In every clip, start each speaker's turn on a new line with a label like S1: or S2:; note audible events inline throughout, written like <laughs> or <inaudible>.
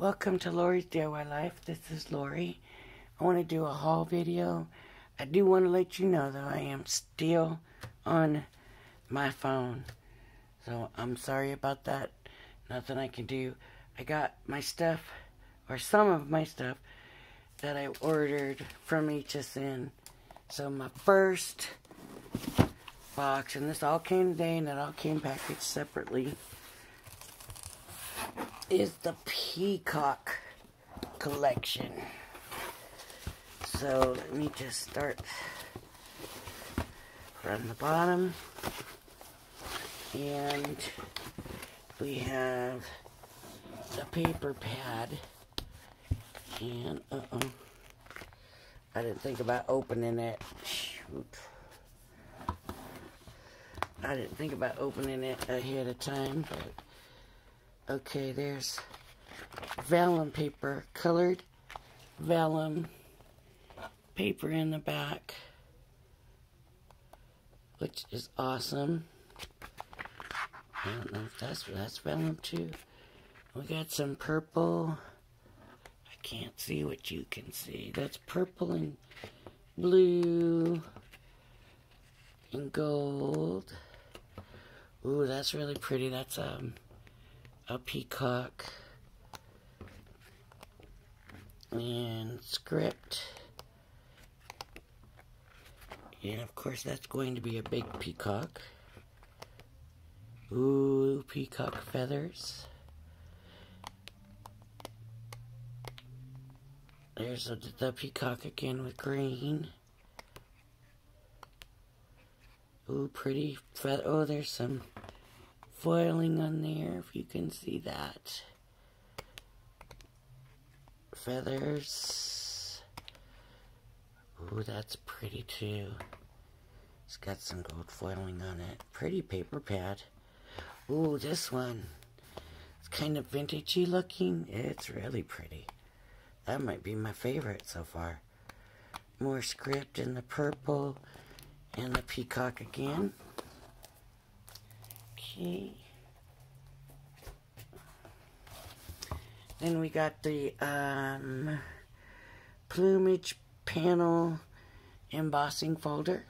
S1: Welcome to Lori's DIY Life. This is Lori. I want to do a haul video. I do want to let you know though I am still on my phone. So I'm sorry about that. Nothing I can do. I got my stuff, or some of my stuff, that I ordered from HSN. So my first box, and this all came today and it all came packaged separately is the Peacock collection. So let me just start from the bottom. And we have the paper pad. And, uh-oh. I didn't think about opening it. Shoot. I didn't think about opening it ahead of time, but Okay, there's vellum paper, colored vellum paper in the back, which is awesome. I don't know if that's that's vellum too. We got some purple. I can't see what you can see. That's purple and blue and gold. Ooh, that's really pretty. That's um a peacock and script. And of course that's going to be a big peacock. Ooh peacock feathers. There's a, the peacock again with green. Ooh pretty feather oh there's some foiling on there, if you can see that. Feathers. Ooh, that's pretty too. It's got some gold foiling on it. Pretty paper pad. Ooh, this one. It's kind of vintagey looking. It's really pretty. That might be my favorite so far. More script in the purple and the peacock again. Okay. Then we got the um, plumage panel embossing folder.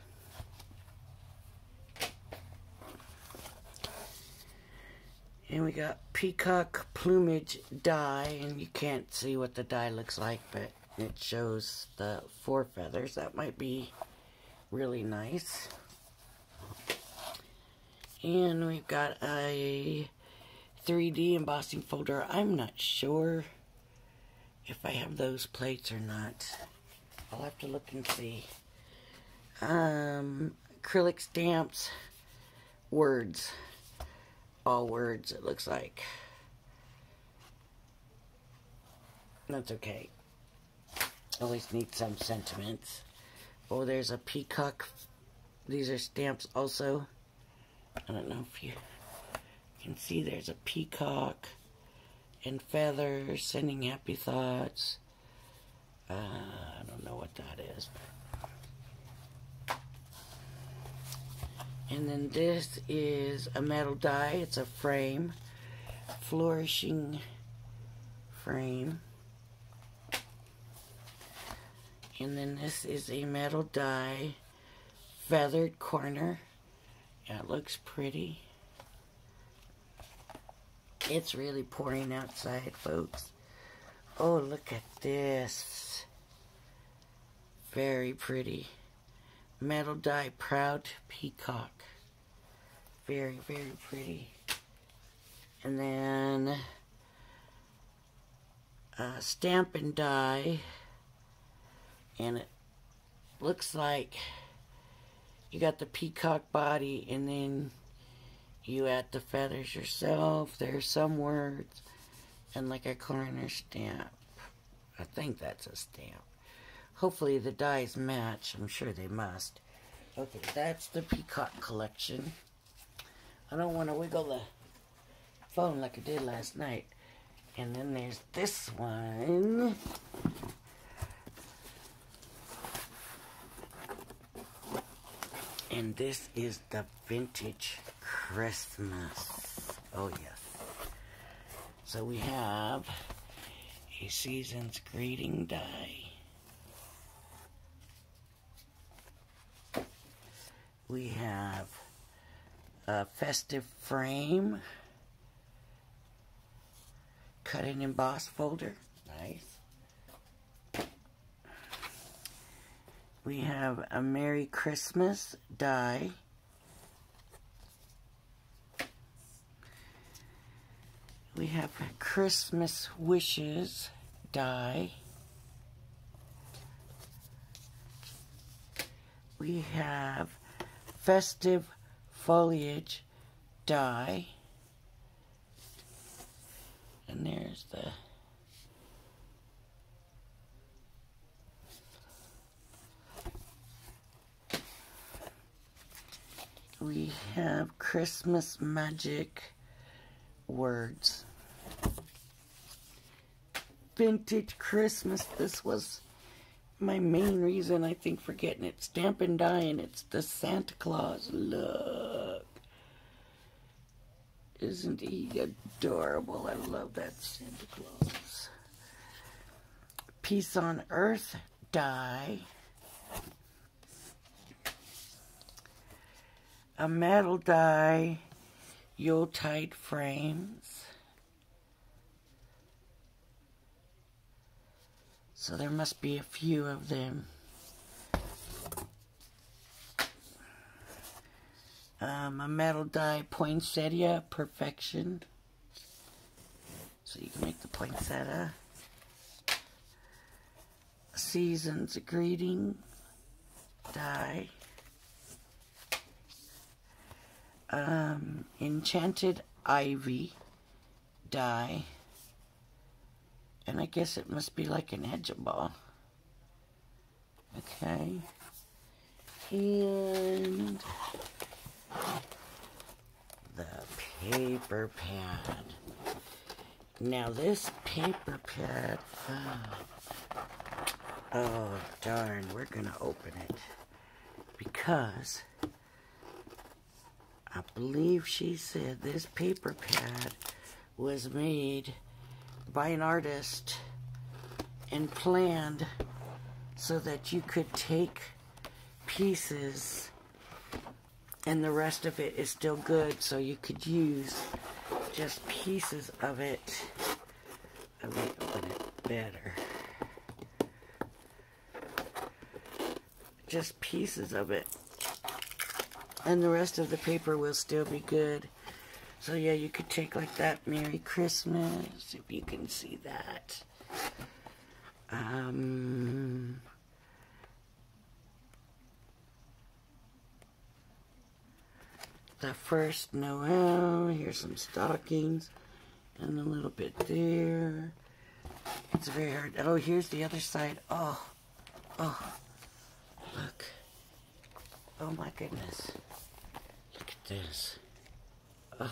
S1: And we got peacock plumage die, and you can't see what the die looks like, but it shows the four feathers. That might be really nice. And we've got a 3D embossing folder. I'm not sure if I have those plates or not. I'll have to look and see. Um, acrylic stamps, words. All words, it looks like. That's okay. Always need some sentiments. Oh, there's a peacock. These are stamps also. I don't know if you can see there's a peacock and feathers sending happy thoughts. Uh, I don't know what that is. And then this is a metal die. It's a frame. Flourishing frame. And then this is a metal die. Feathered corner. It looks pretty. It's really pouring outside, folks. Oh, look at this. Very pretty. Metal die proud peacock. Very, very pretty. And then uh, stamp and die. And it looks like you got the peacock body and then you add the feathers yourself. There's some words and like a corner stamp. I think that's a stamp. Hopefully the dies match. I'm sure they must. Okay, that's the peacock collection. I don't want to wiggle the phone like I did last night. And then there's this one. And this is the vintage Christmas. Oh, yes. So we have a season's greeting die. We have a festive frame, cut and emboss folder. Nice. We have a Merry Christmas die. We have Christmas Wishes die. We have Festive Foliage die. And there's the we have Christmas magic words vintage Christmas. This was my main reason, I think, for getting it. Stamp and Die, and it's the Santa Claus. Look. Isn't he adorable? I love that Santa Claus. Peace on Earth die. A metal die. Yuletide frames. So there must be a few of them. Um, a metal die poinsettia perfection. So you can make the poinsettia. Season's greeting die. Um, enchanted ivy die. And I guess it must be like an edgeable. Okay. And the paper pad. Now this paper pad, oh, oh darn, we're gonna open it because I believe she said this paper pad was made by an artist and planned so that you could take pieces and the rest of it is still good so you could use just pieces of it. Let me open it better. Just pieces of it. And the rest of the paper will still be good. So yeah, you could take like that Merry Christmas, if you can see that. Um, the first Noel, here's some stockings, and a little bit there. It's very hard. Oh, here's the other side. Oh, oh, look. Oh my goodness. This. Oh.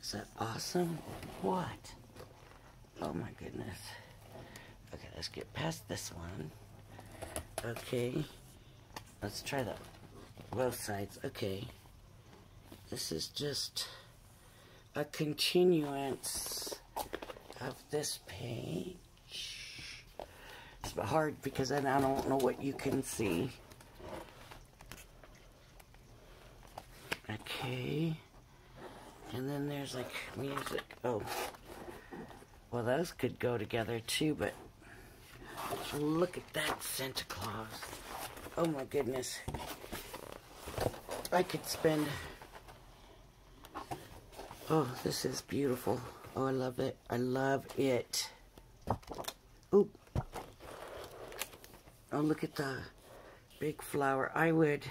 S1: Is that awesome? What? Oh my goodness. Okay, let's get past this one. Okay. Let's try the both sides. Okay. This is just a continuance of this page. It's hard because then I don't know what you can see. Okay. And then there's like music. Oh. Well, those could go together too, but look at that Santa Claus. Oh my goodness. I could spend. Oh, this is beautiful. Oh, I love it. I love it. Oop. Oh, look at the big flower. I would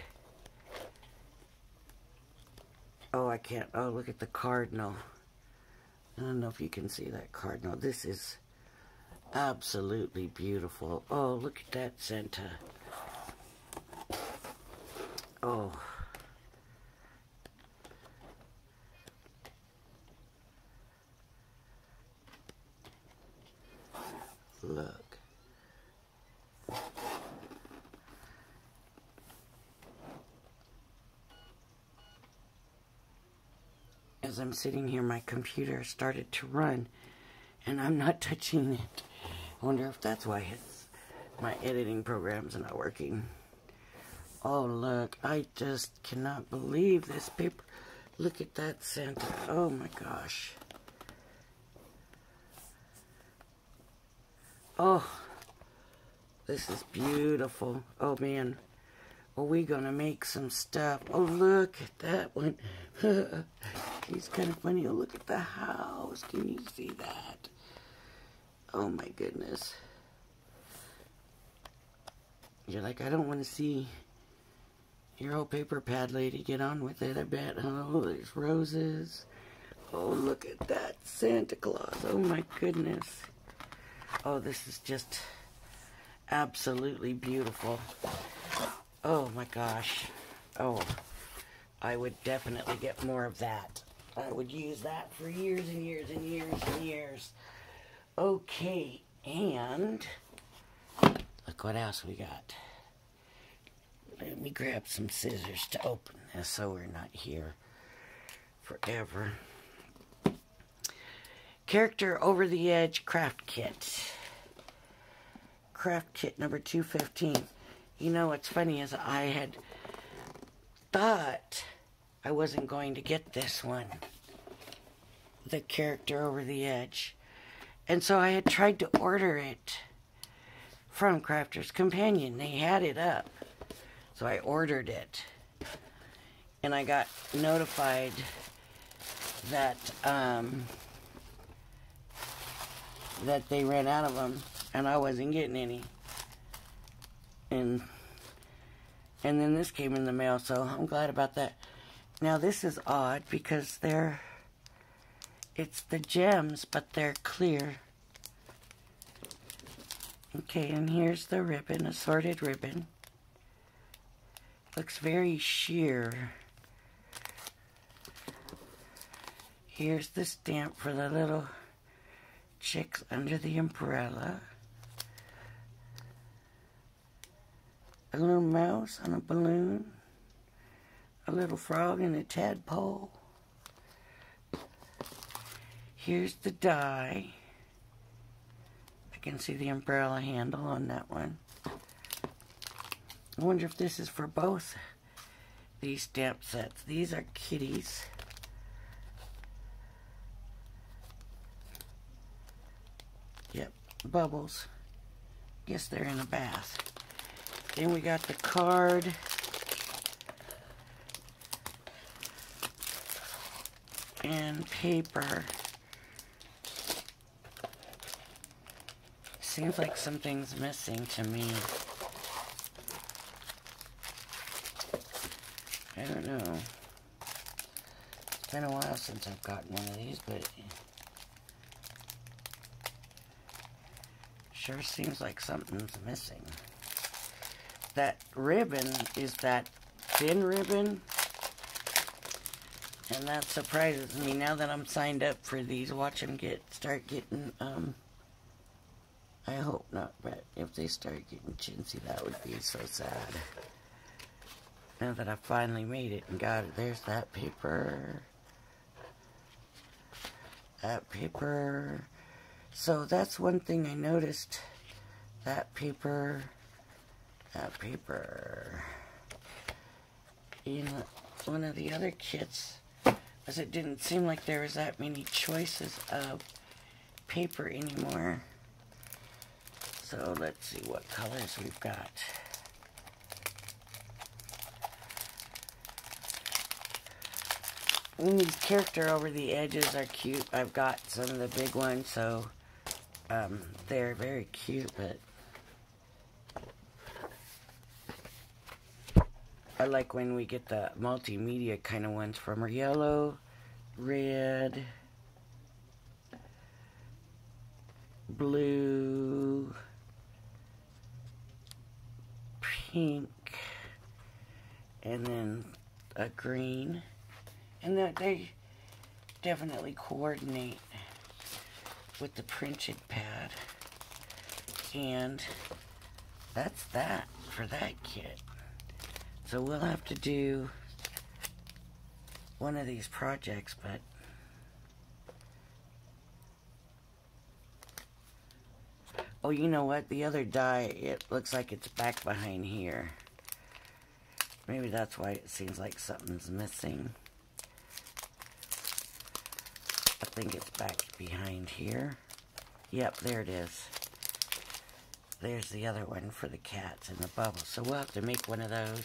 S1: Oh, I can't. Oh, look at the cardinal. I don't know if you can see that cardinal. This is absolutely beautiful. Oh, look at that Santa. Oh. Look. As I'm sitting here, my computer started to run. and I'm not touching it. I wonder if that's why his, my editing program's are not working. Oh, look, I just cannot believe this paper. Look at that Santa. Oh, my gosh. Oh, this is beautiful. Oh, man. Are we going to make some stuff? Oh, look at that one. <laughs> He's kind of funny. Oh, look at the house. Can you see that? Oh, my goodness. You're like, I don't want to see your old paper pad lady. Get on with it, I bet. Oh, there's roses. Oh, look at that Santa Claus. Oh, my goodness. Oh, this is just absolutely beautiful. Oh my gosh. Oh, I would definitely get more of that. I would use that for years and years and years and years. Okay, and look what else we got. Let me grab some scissors to open this so we're not here forever. Character Over the Edge Craft Kit. Craft Kit number 215. You know what's funny is I had thought I wasn't going to get this one. The Character Over the Edge. And so I had tried to order it from Crafter's Companion. They had it up. So I ordered it. And I got notified that um, that they ran out of them and I wasn't getting any. And and then this came in the mail, so I'm glad about that. Now this is odd because they're it's the gems, but they're clear. Okay, and here's the ribbon, assorted ribbon. Looks very sheer. Here's the stamp for the little chicks under the umbrella. A little mouse on a balloon. A little frog and a tadpole. Here's the die. I can see the umbrella handle on that one. I wonder if this is for both these stamp sets. These are kitties. Yep, bubbles. Guess they're in a bath. Then we got the card. And paper. Seems like something's missing to me. I don't know. It's been a while since I've gotten one of these, but sure seems like something's missing. That ribbon is that thin ribbon. And that surprises me now that I'm signed up for these. Watch them get start getting um I hope not, but if they start getting chintzy, that would be so sad. Now that I finally made it and got it, there's that paper. That paper. So that's one thing I noticed. That paper. That paper. In one of the other kits, as it didn't seem like there was that many choices of paper anymore. So let's see what colors we've got. And these character over the edges are cute. I've got some of the big ones, so um, they're very cute, but I like when we get the multimedia kind of ones from. Yellow, red, blue, pink, and then a green. And that they definitely coordinate with the printed pad. And that's that for that kit. So we'll have to do one of these projects, but Oh, you know what? The other die, it looks like it's back behind here. Maybe that's why it seems like something's missing. I think it's back behind here. Yep, there it is. There's the other one for the cats and the bubbles. So we'll have to make one of those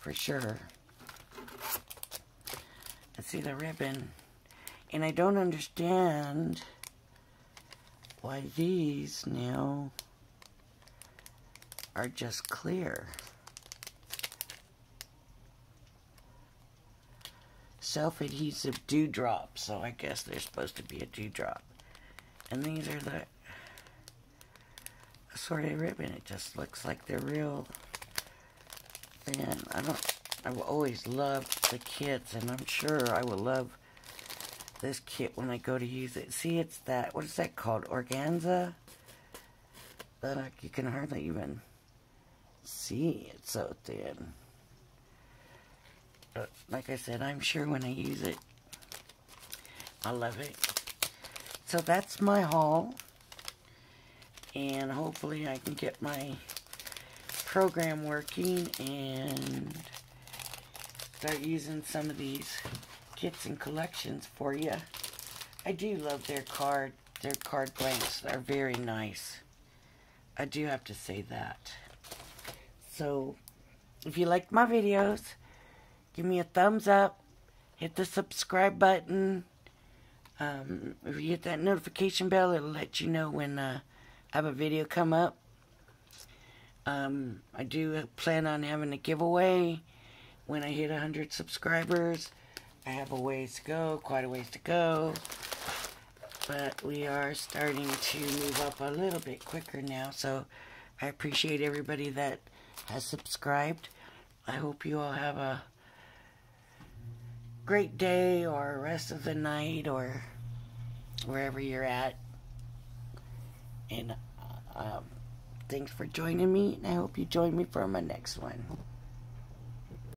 S1: for sure. I see the ribbon. And I don't understand why these now are just clear. Self-adhesive dewdrop, so I guess they're supposed to be a dewdrop. And these are the assorted ribbon. It just looks like they're real I don't, I've always loved the kits, and I'm sure I will love this kit when I go to use it. See, it's that, what is that called? Organza? But uh, you can hardly even see it's so thin. But like I said, I'm sure when I use it, I love it. So that's my haul. And hopefully I can get my program working and start using some of these kits and collections for you. I do love their card, their card blanks. They're very nice. I do have to say that. So, if you liked my videos, give me a thumbs up. Hit the subscribe button. Um, if you hit that notification bell, it'll let you know when uh, I have a video come up. Um, I do plan on having a giveaway when I hit 100 subscribers. I have a ways to go, quite a ways to go. But we are starting to move up a little bit quicker now, so I appreciate everybody that has subscribed. I hope you all have a great day or rest of the night or wherever you're at. And um, thanks for joining me, and I hope you join me for my next one.